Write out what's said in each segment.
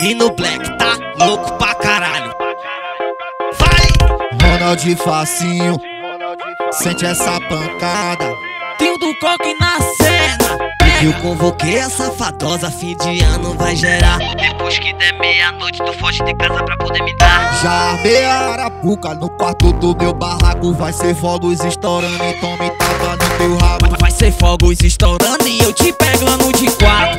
Nino Black tá louco pra caralho. Vai! Ronald Facinho, sente essa pancada. Tio do coque na cena. Eu convoquei a safadosa, fim de ano vai gerar. Depois que der meia-noite, tu foge de casa pra poder me dar. Já armei a arapuca no quarto do meu barraco. Vai ser fogos estourando, então me tapa no teu rabo. Vai ser fogos estourando e eu te pegando de Deu quatro.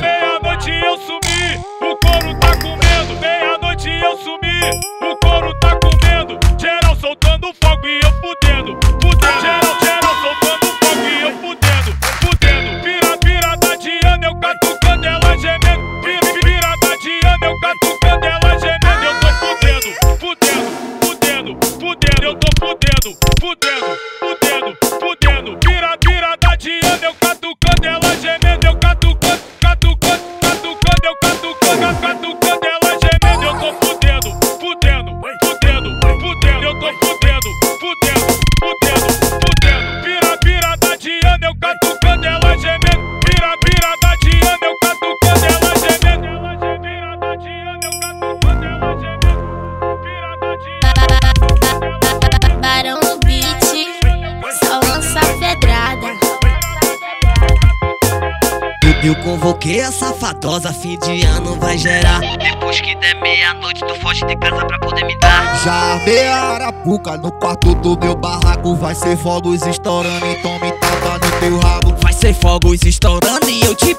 Tá comendo. Geral soltando fogo e eu fudendo, fudendo. Geral, geral soltando fogo e eu fudendo, fudendo. Vira, virada de ano eu catucando ela gemendo. Vira, virada de ano eu catucando ela gemendo. Eu tô fudendo, fudendo, fudendo, fudendo. Eu tô fudendo, fudendo, fudendo, fudendo. Vira, virada de ano eu catucando ela gemendo. Eu catucando, catucando, catucando, eu catucando, catucando ela gemendo. Eu tô fudendo, fudendo, Eu convoquei a safadosa, fim de ano vai gerar. Depois que der meia-noite, tu foge de casa pra poder me dar. Já armei a arapuca no quarto do meu barraco. Vai ser fogos estourando, então me tapa no teu rabo. Vai ser fogos estourando e eu te